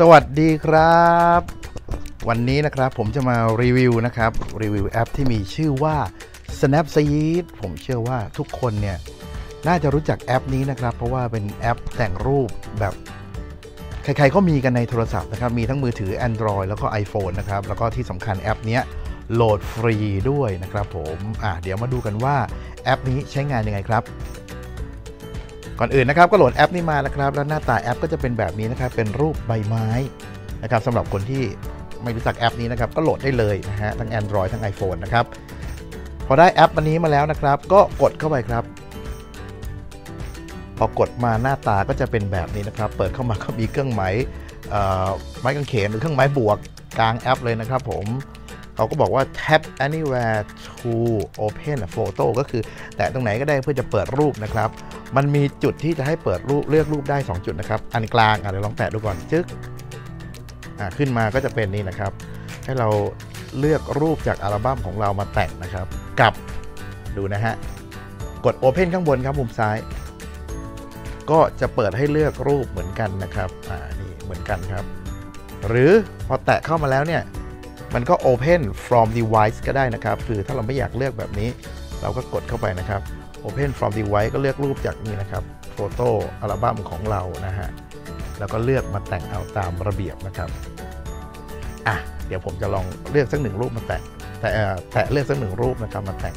สวัสดีครับ วันนี้นะครับผมจะมารีวิวนะครับรีวิวแอปที่มีชื่อว่า Snapseed ผมเชื่อว่าทุกคนเนี่ยน่าจะรู้จักแอปนี้นะครับ เพราะว่าเป็นแอปแต่งรูปแบบใครๆก็มีกันในโทรศัพท์นะครับ มีทั้งมือถือ Android แล้วก็ iPhone นะครับ แล้วก็ที่สำคัญแอปนี้โหลดฟรีด้วยนะครับผมอะเดี๋ยวมาดูกันว่าแอปนี้ใช้งานยังไงครับ ก่อนอื่นนะครับก็โหลดแอปนี้มานะครับ แล้วหน้าตาแอปก็จะเป็นแบบนี้นะครับ เป็นรูปใบไม้นะครับสำหรับคนที่ไม่รู้จักแอปนี้นะครับ ก็โหลดได้เลยนะฮะทั้ง Android ทั้ง iPhone นะครับพอได้แอปอันนี้มาแล้วนะครับ ก็กดเข้าไปครับ พอกดมาหน้าตาก็จะเป็นแบบนี้นะครับ เปิดเข้ามาก็มีเครื่องหมายไม้กางเขนหรือเครื่องหมายบวกกลางแอปเลยนะครับ ผม เขาก็บอกว่า tap anywhere to open a photo ก็คือ แตะตรงไหนก็ได้เพื่อจะเปิดรูปนะครับ มันมีจุดที่จะให้เปิดรูปเลือกรูปได้ 2 จุดนะครับ อันกลางอะเดี๋ยวลองแตะดูก่อนจึ๊กอะขึ้นมาก็จะเป็นนี่นะครับ ให้เราเลือกรูปจากอัลบั้มของเรามาแต่งนะครับ กับดูนะฮะ กด Open ข้างบนครับมุมซ้าย ก็จะเปิดให้เลือกรูปเหมือนกันนะครับ อ่า นี่เหมือนกันครับ หรือพอแตะเข้ามาแล้วเนี่ย มันก็ Open from device ก็ได้นะครับ คือถ้าเราไม่อยากเลือกแบบนี้ เราก็กดเข้าไปนะครับ Open from device ก็เลือกรูปจากนี้นะครับโฟโต้อัลบั้มของเรานะฮะแล้วก็เลือกมาแต่งเอาตามระเบียบนะครับอะเดี๋ยวผมจะลองเลือกสักหนึ่งรูปมาแต่งแต่แตะเลือกสักหนึ่งรูปนะครับมาแต่ง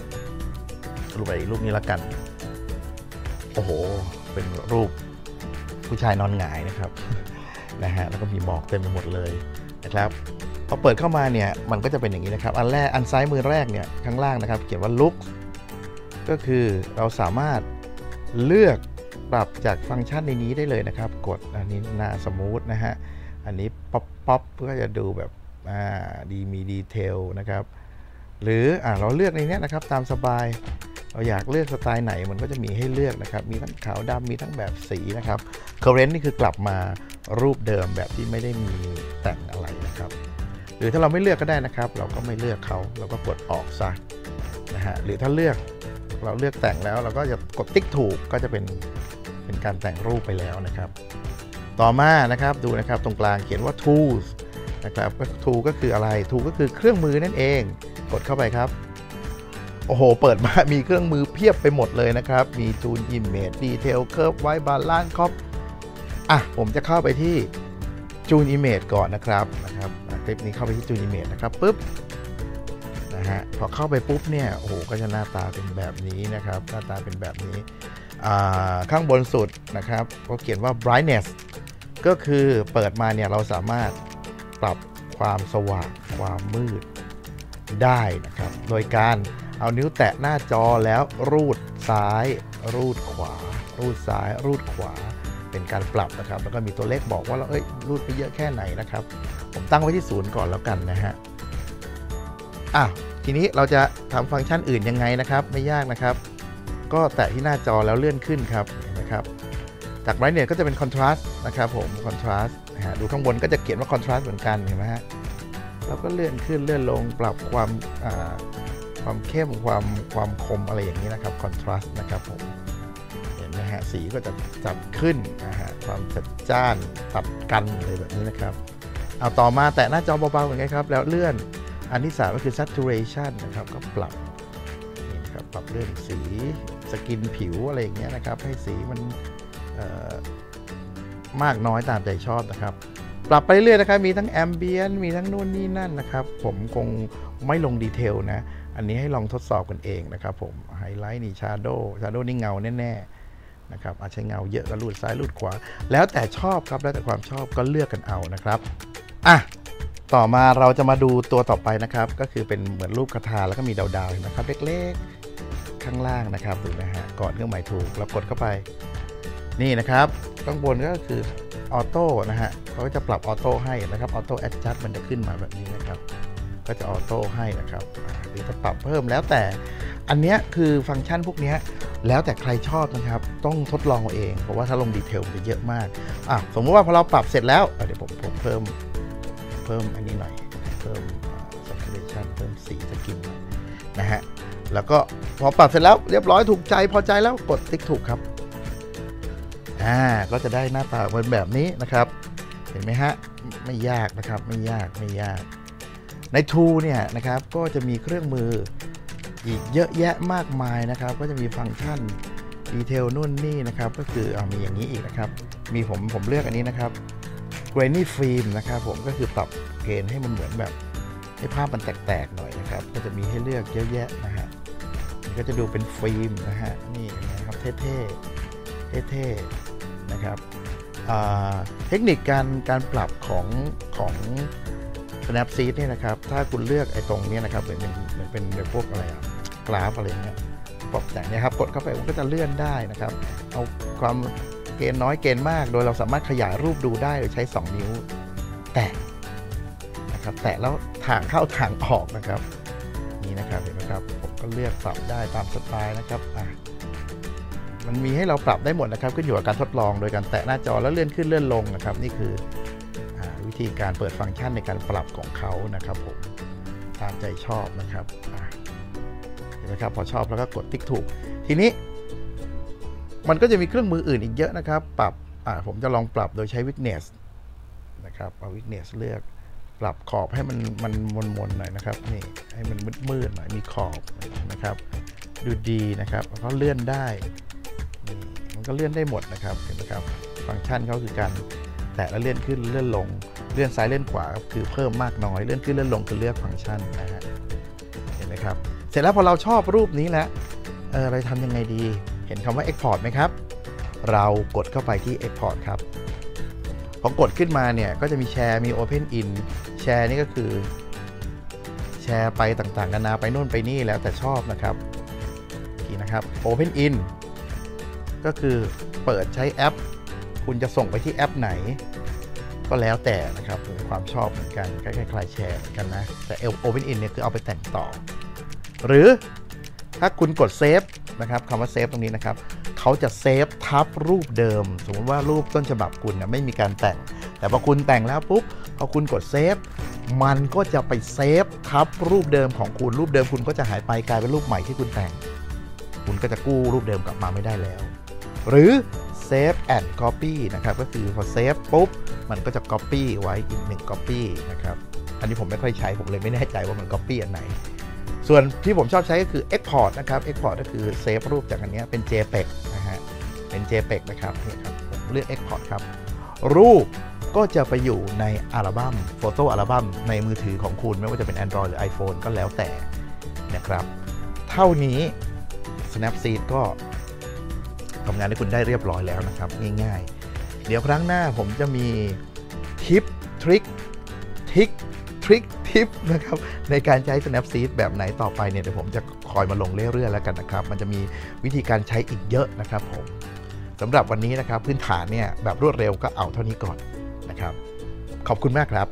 รูปอะไรรูปนี้ละกัน โอ้โห เป็นรูปผู้ชายนอนหงายนะครับนะฮะแล้วก็มีหมอกเต็มไปหมดเลยนะครับ พอเปิดเข้ามาเนี่ยมันก็จะเป็นอย่างนี้นะครับ อันแรกอันซ้ายมือแรกเนี่ยข้างล่างนะครับ เขียนว่า Look ก็คือเราสามารถเลือกปรับจากฟังก์ชันในนี้ได้เลยนะครับ กดอันนี้หน้า smooth นะฮะ อันนี้ pop pop เพื่อจะดูแบบอ่าดีมี detail นะครับ หรืออ่าเราเลือกในนี้นะครับตามสบาย เราอยากเลือกสไตล์ไหนมันก็จะมีให้เลือกนะครับ มีทั้งขาวดำมีทั้งแบบสีนะครับ current นี่คือกลับมารูปเดิมแบบที่ไม่ได้มีแต่งอะไรนะครับ หรือถ้าเราไม่เลือกก็ได้นะครับ เราก็ไม่เลือกเขาเราก็กดออกซะนะฮะหรือถ้าเลือกเราเลือกแต่งแล้วเราก็จะกดติ๊กถูกก็จะเป็นเป็นการแต่งรูปไปแล้วนะครับ ต่อมานะครับดูนะครับตรงกลางเขียนว่า tools นะครับก็ tool ก็คืออะไร tool ก็คือเครื่องมือนั่นเอง กดเข้าไปครับโอ้โห เปิดมา มีเครื่องมือเพียบไปหมดเลยนะครับ มี Tune Image Detail Curve White Balance Crop อะ ผมจะเข้าไปที่ Tune Image ก่อนนะครับนะครับคลิปนี้เข้าไปที่ Tune Image นะครับปุ๊บนะฮะพอเข้าไปปุ๊บเนี่ยโอ้โหก็จะหน้าตาเป็นแบบนี้นะครับหน้าตาเป็นแบบนี้ข้างบนสุดนะครับก็เขียนว่า brightness ก็คือเปิดมาเนี่ยเราสามารถปรับความสว่างความมืดได้นะครับ โดยการเอานิ้วแตะหน้าจอแล้วรูดซ้าย รูดขวา รูดซ้าย รูดขวา เป็นการปรับนะครับ แล้วก็มีตัวเลขบอกว่าเราเอ้ยรูดไปเยอะแค่ไหนนะครับ ผมตั้งไว้ที่ศูนย์ก่อนแล้วกันนะฮะอะทีนี้เราจะทำฟังก์ชันอื่นยังไงนะครับ ไม่ยากนะครับ ก็แตะที่หน้าจอแล้วเลื่อนขึ้นครับนไหมครับ จาก brightness ก็จะเป็น contrast นะครับผม contrast นะฮะดูข้างบนก็จะเขียนว่า contrast เหมือนกันเห็นไหมฮะเราก็เลื่อนขึ้นเลื่อนลงปรับความความเข้มความความคมอะไรอย่างนี้นะครับ contrast นะครับผม นไหมฮะสีก็จะจัดขึ้นนะฮะความจัดจ้านตัดกันเลยแบบนี้นะครับ เอาต่อมาแตะหน้าจอเบาๆเหมือนกันครับ แล้วเลื่อนอันที่สามก็คือ saturation นะครับก็ปรับนี่นะครับปรับเรื่องสีสกินผิวอะไรอย่างเงี้ยนะครับ ให้สีมันมากน้อยตามใจชอบนะครับ ปรับไปเรื่อยนะครับมีทั้งแอมเบียนมีทั้งนู่นนี่นั่นนะครับ ผมคงไม่ลง detail นะ อันนี้ให้ลองทดสอบกันเองนะครับผมไฮไลท์นี่ shadow shadow นี่เงาแน่ ๆ นะครับอาจใช้เงาเยอะก็รูดซ้ายรูดขวา แล้วแต่ชอบครับแล้วแต่ความชอบก็เลือกกันเอานะครับอะต่อมาเราจะมาดูตัวต่อไปนะครับ ก็คือเป็นเหมือนรูปคทาแล้วก็มีดาวๆนะครับ เล็กๆข้างล่างนะครับดูนะฮะก่อนเครื่องหมายถูกเรากดเข้าไป นี่นะครับข้างบนก็คือ auto นะฮะเขาก็จะปรับ auto ให้นะครับ auto adjust มันจะขึ้นมาแบบนี้นะครับก็จะ auto ให้นะครับหรือจะปรับเพิ่มแล้วแต่ อันเนี้ยคือฟังก์ชันพวกเนี้ย แล้วแต่ใครชอบนะครับ ต้องทดลองเอง เพราะว่าถ้าลง detail มันจะเยอะมากอะสมมติว่าพอเราปรับเสร็จแล้วเดี๋ยวผมผมเพิ่มเพิ่มอันนี้หน่อย เพิ่มสัม a t i o n เพิ่มสี skin นะฮะแล้วก็พอปรับเสร็จแล้วเรียบร้อยถูกใจพอใจแล้วกดติ๊กถูกครับอ่าก็จะได้หน้าตาเป็นแบบนี้นะครับ เห็นไหมฮะไม่ยากนะครับไม่ยากไม่ยากใน t o o เนี่ยนะครับก็จะมีเครื่องมือ อีกเยอะแยะมากมายนะครับ ก็จะมีฟังก์ชันดีเทลนู่นนี่นะครับ ก็คืออมีอย่างนี้อีกนะครับ มีผมผมเลือกอันนี้นะครับ grainy film นะครับผมก็คือปรับเกณฑ์ให้มันเหมือนแบบ ให้ภาพมันแตกๆหน่อยนะครับ ก็จะมีให้เลือกเยอะแยะนะฮะก็จะดูเป็นฟิล์มนะฮะนี่นะครับเท่ๆเท่ๆนะครับเทคนิคการการปรับของของ Snapseed เนี่ยนะครับ ถ้าคุณเลือกไอ้ตรงนี้นะครับเหมือนเป็นเหมือนเป็นพวกอะไรอะกราฟอะไรเงี้ยปรับแต่งเนี่ยครับกดเข้าไปมันก็จะเลื่อนได้นะครับ เอาความเกณฑ์น้อยเกณฑ์มาก โดยเราสามารถขยายรูปดูได้โดยใช้ 2 นิ้ว แตะนะครับ แตะแล้วทางเข้าทางออกนะครับ นี่นะครับเห็นไหมครับผมก็เลือกปรับได้ตามสไตล์นะครับอะมันมีให้เราปรับได้หมดนะครับขึ้นอยู่กับการทดลองโดยการแตะหน้าจอแล้วเลื่อนขึ้นเลื่อนลงนะครับ นี่คือ ธีการเปิดฟังก์ชันในการปรับของเขานะครับผมตามใจชอบนะครับเห็นไหมครับพอชอบแล้วก็กดติ๊กถูก ทีนี้ มันก็จะมีเครื่องมืออื่นอีกเยอะนะครับ ปรับผมจะลองปรับโดยใช้ weakness นะครับเอา weakness เลือกปรับขอบให้มันมันมนๆหน่อยนะครับนี่ให้มันมืดๆหน่อยมีขอบนะครับ ดูดีนะครับแล้วก็เลื่อนได้มันก็เลื่อนได้หมดนะครับเห็นไหมครับ ฟังก์ชันเขาคือการแตะแล้วเลื่อนขึ้นเลื่อนลง เลื่อนซ้ายเลื่อนขวาคือเพิ่มมากน้อย เลื่อนขึ้นเลื่อนลงคือเลือกฟังก์ชันนะฮะเห็นไหมครับ เสร็จแล้วพอเราชอบรูปนี้แล้วเออเราทำยังไงดี เห็นคำว่า export ไหมครับ เรากดเข้าไปที่ export ครับพอกดขึ้นมาเนี่ยก็จะมีแชร์มี Open In แชร์นี่ก็คือ แชร์ไปต่างๆกันานาไปนู่นไปนี่แล้วแต่ชอบนะครับทีนะครับ Open In ก็คือเปิดใช้แอป คุณจะส่งไปที่แอปไหน ก็แล้วแต่นะครับความชอบเหมือนกันคล้ายๆแชร์เหมือนกันนะ แต่ Open In เนี่ยคือเอาไปแต่งต่อ หรือถ้าคุณกดเซฟนะครับคำว่าเซฟตรงนี้นะครับเขาจะเซฟทับรูปเดิม สมมติว่ารูปต้นฉบับคุณนะไม่มีการแต่ง แต่พอคุณแต่งแล้วปุ๊บพอคุณกดเซฟมันก็จะไปเซฟทับรูปเดิมของคุณรูปเดิมคุณก็จะหายไปกลายเป็นรูปใหม่ที่คุณแต่ง คุณก็จะกู้รูปเดิมกลับมาไม่ได้แล้ว หรือ Save and Copy นะครับ ก็คือพอเซฟปุ๊บ มันก็จะ Copy ไว้อีกหนึ่ง Copy นะครับ อันนี้ผมไม่ค่อยใช้ ผมเลยไม่แน่ใจว่ามัน Copy อันไหน ส่วนที่ผมชอบใช้ก็คือ Export นะครับ Export ก็คือเซฟรูปจากอันนี้เป็น JPEG นะฮะ เป็น JPEG นะครับนี่ครับ ผมเลือก Export ครับ รูปก็จะไปอยู่ในอัลบั้มโฟโต้อัลบั้มในมือถือของคุณ ไม่ว่าจะเป็น Android หรือ iPhone ก็แล้วแต่นะครับ เท่านี้ Snapseed ก็ ทำงานให้คุณได้เรียบร้อยแล้วนะครับ ง่ายๆ เดี๋ยวครั้งหน้าผมจะมีทิปทริคทิกทริคทิปนะครับในการใช้ Snapseed แบบไหนต่อไปเนี่ยเดี๋ยวผมจะคอยมาลงเรื่อยๆแล้วกันนะครับ มันจะมีวิธีการใช้อีกเยอะนะครับผมสำหรับวันนี้นะครับพื้นฐานเนี่ยแบบรวดเร็วก็เอาเท่านี้ก่อนนะครับ ขอบคุณมากครับ